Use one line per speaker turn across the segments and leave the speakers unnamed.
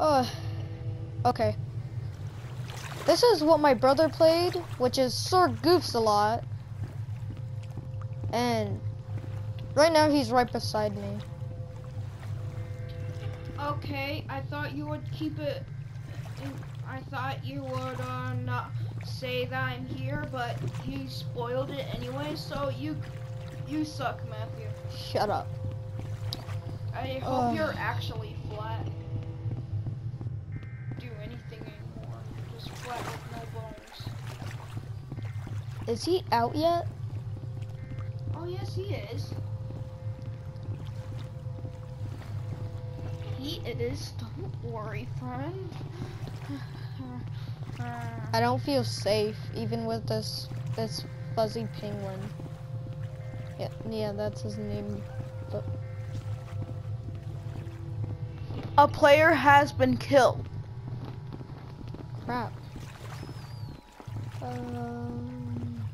Uh, okay. This is what my brother played, which is Sir Goofs a lot. And right now he's right beside me.
Okay, I thought you would keep it. I thought you would uh, not say that I'm here, but you spoiled it anyway. So you, you suck, Matthew.
Shut up.
I hope
Ugh.
you're actually flat. Flat with no bones.
Is he out yet?
Oh yes, he is. He is. Don't worry, friend.
I don't feel safe even with this this fuzzy penguin. Yeah, yeah, that's his name. But
A player has been killed.
crap. Um.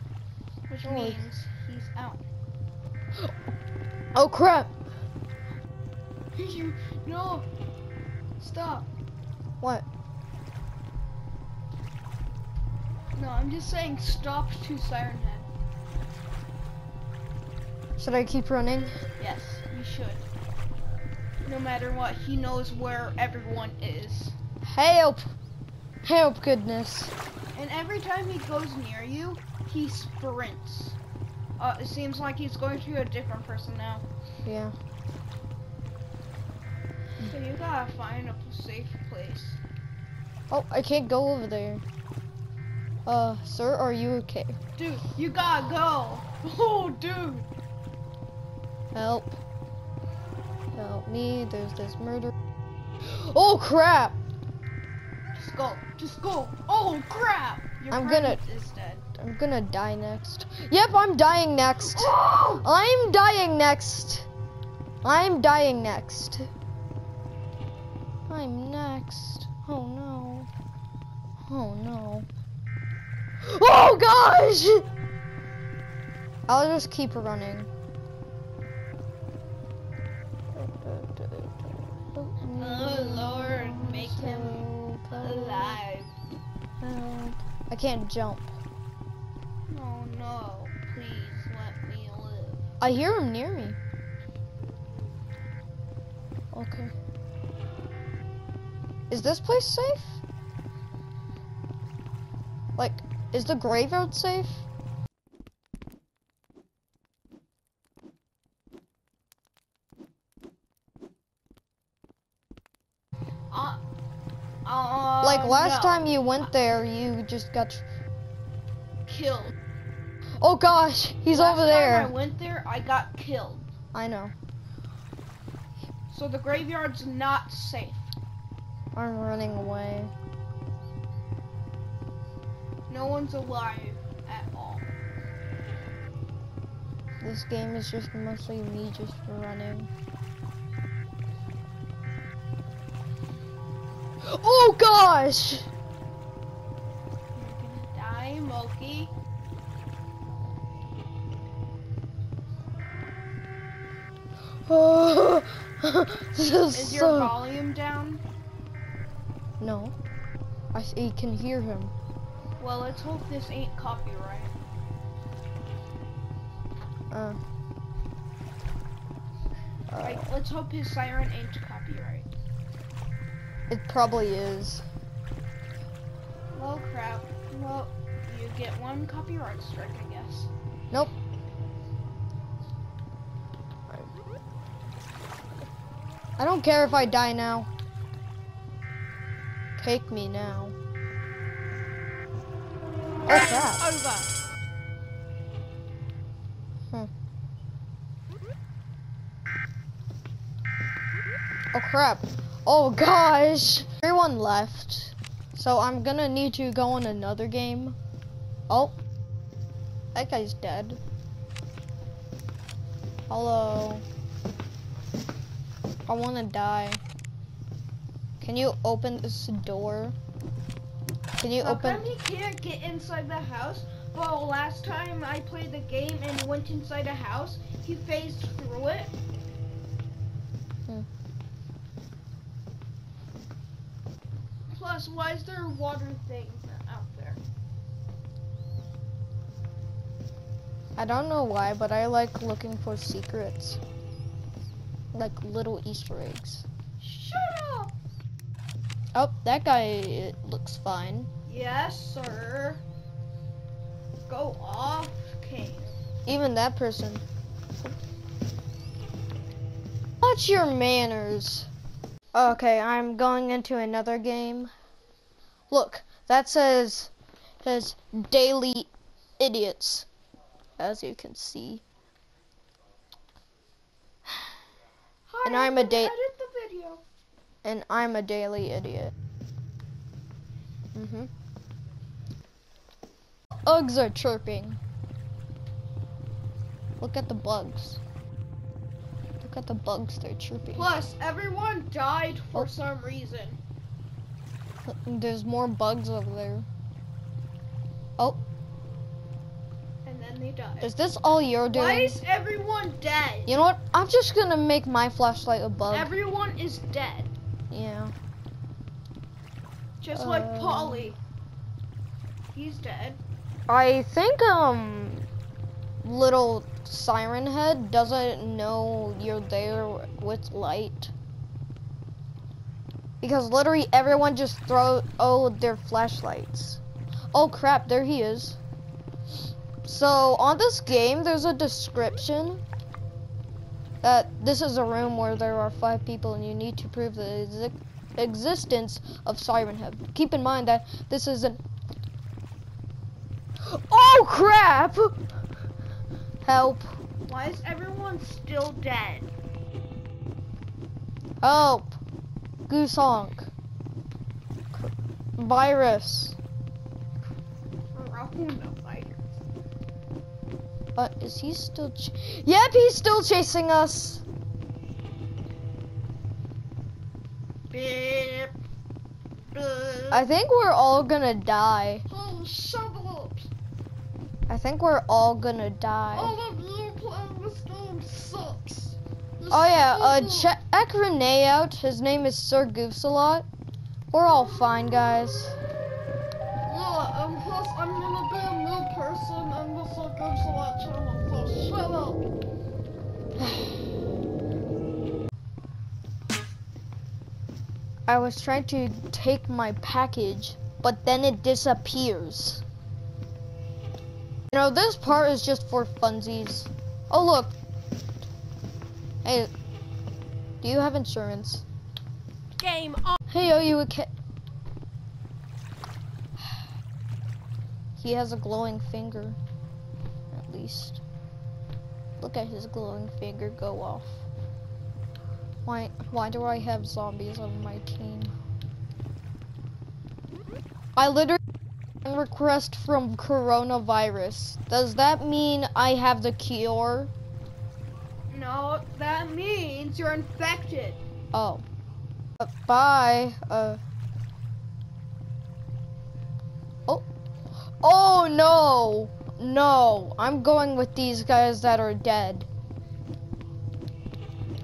Which
Oh.
means he's out.
Oh crap!
you no. Stop.
What?
No, I'm just saying stop to Siren Head.
Should I keep running?
Yes, you should. No matter what, he knows where everyone is.
Help! Help, goodness.
And every time he goes near you, he sprints. Uh, it seems like he's going to a different person now.
Yeah.
So you gotta find a safe place.
Oh, I can't go over there. Uh, sir, are you okay?
Dude, you gotta go. Oh, dude.
Help. Help me, there's this murder. Oh crap!
Just go. Just go. Oh, crap. Your
I'm gonna-. I'm gonna die next. Yep, I'm dying next.
Oh!
I'm dying next. I'm dying next. I'm next. Oh no. Oh no. Oh gosh! I'll just keep running.
Oh, Lord, make him alive.
I can't jump.
Oh, no. Please let me live.
I hear him near me. Okay. Is this place safe? Like, is the graveyard safe?
Uh, uh,
like last time you went there, you just got.
killed.
Oh gosh, he's
Last
over
time
there.
I went there, I got killed.
I know.
So the graveyard's not safe.
I'm running away.
No one's alive at all.
This game is just mostly me just running. Oh gosh!
You're gonna die, Moki.
Oh, this is
Is your
so-
volume down?
No. I can hear him.
Well, let's hope this ain't copyright.
Uh. uh,
Like, let's hope his siren ain't copyright.
It probably is.
Well, crap. Well, you get one copyright strike, I guess.
Nope. I don't care if I die now. Take me now. Oh crap.
God.
Oh crap. Oh gosh. Everyone left. So I'm gonna need to go on another game. Oh. That guy's dead. Hello. I wanna die. Can you open this door? Can you
How
open
come he can't get inside the house? Well, last time I played the game and went inside a house, he phased through it. Why is there a water thing out there?
I don't know why, but I like looking for secrets. Like little Easter eggs.
Shut up!
Oh, that guy it looks fine.
Yes, sir. Go off, King.
Even that person. Watch your manners. Okay, I'm going into another game. Look, that says says daily idiots. As you can see.
Hi,
And I'm a
gonna
date-
Edit the video.
And I'm a daily idiot. Mhm. Uggs are chirping. Look at the bugs. Look at the bugs, they're chirping.
Plus, everyone died for
Oh.
some reason.
There's more bugs over there. Oh,
And then they die.
is this all you're doing?
Why is everyone dead?
You know what? I'm just gonna make my flashlight a bug.
Everyone is dead.
yeah.
Just like
Uh.
Polly. He's dead.
I think um little siren head doesn't know you're there with light. Because literally everyone just throw oh their flashlights. Oh crap, there he is. So on this game there's a description that this is a room where there are five people and you need to prove the exi- existence of Siren Head. Keep in mind that this is an Oh crap! Help!
Why is everyone still dead?
Help! Goose honk. C- Virus. But is he still? Ch- yep, he's still chasing us.
Beep.
I think we're all gonna die.
Oh, up.
I think we're all gonna die. Oh yeah, uh, check Renee out. His name is Sir Goofs a lot. We're all fine, guys.
Yeah, and plus I'm gonna be a new person and this will go to that channel, so shut up.
I was trying to take my package, but then it disappears. You know, this part is just for funsies. Oh, look. Hey, do you have insurance?
Game on.
Hey, are you okay? He has a glowing finger, at least. Look at his glowing finger go off. Why, why do I have zombies on my team? I literally request from coronavirus. Does that mean I have the cure?
No, that means you're infected.
Oh. Uh, bye. Uh. Oh. Oh no. No. I'm going with these guys that are dead.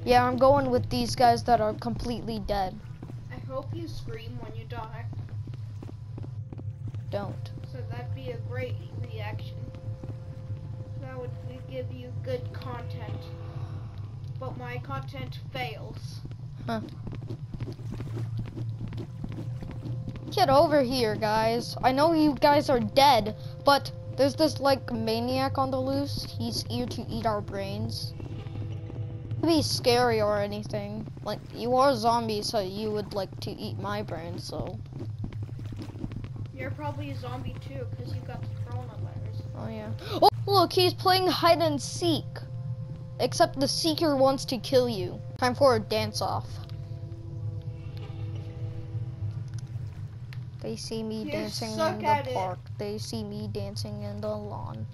Yeah, I'm going with these guys that are completely dead.
I hope you scream when you die.
Don't.
So that'd be a great reaction. That would give you good content. But my content fails. Huh.
Get over here, guys. I know you guys are dead, but there's this like maniac on the loose. He's here to eat our brains. Be scary or anything. Like you are zombies, so you would like to eat my brains. So,
You're probably a zombie too, because you got the coronavirus.
oh yeah. Oh, look, he's playing hide and seek. Except the seeker wants to kill you. Time for a dance off. They see me
You
dancing in the
it.
park. They see me dancing in the lawn.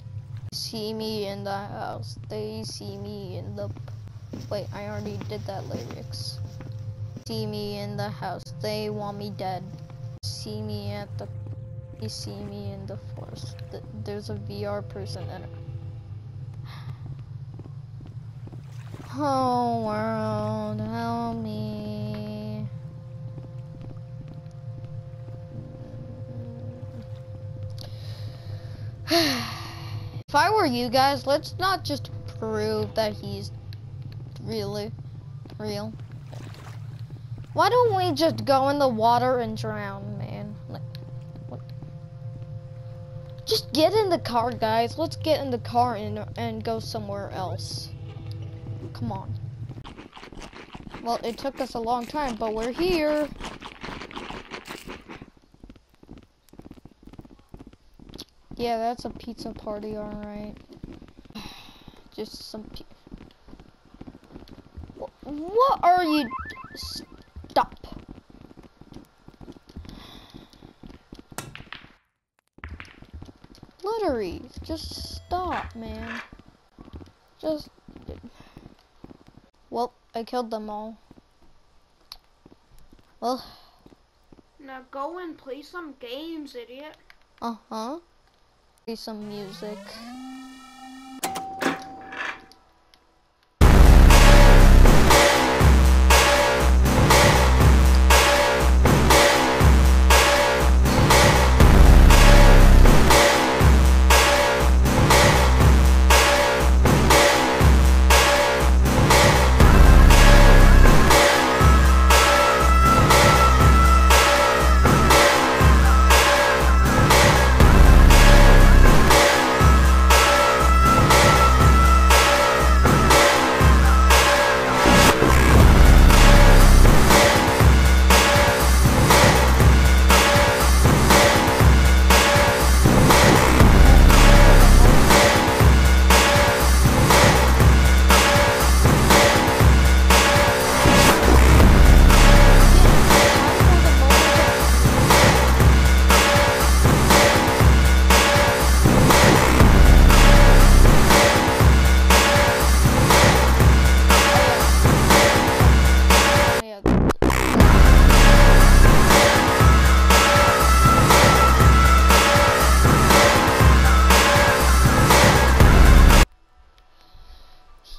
They see me in the house. They see me in the. Wait, I already did that lyrics. See me in the house. They want me dead. See me at the. They see me in the forest. There's a VR person in it. whole world help me. if I were you guys, let's not just prove that he's really real. Why don't we just go in the water and drown, man? Like, just get in the car, guys. Let's get in the car and, and go somewhere else. Come on. Well, it took us a long time, but we're here. Yeah, that's a pizza party, alright. Just some What are you... Stop. Literally, just stop, man. Just... I killed them all. Well...
Now go and play some games, idiot.
Uh-huh Play some music.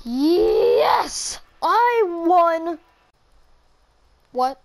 Yes! I won! What?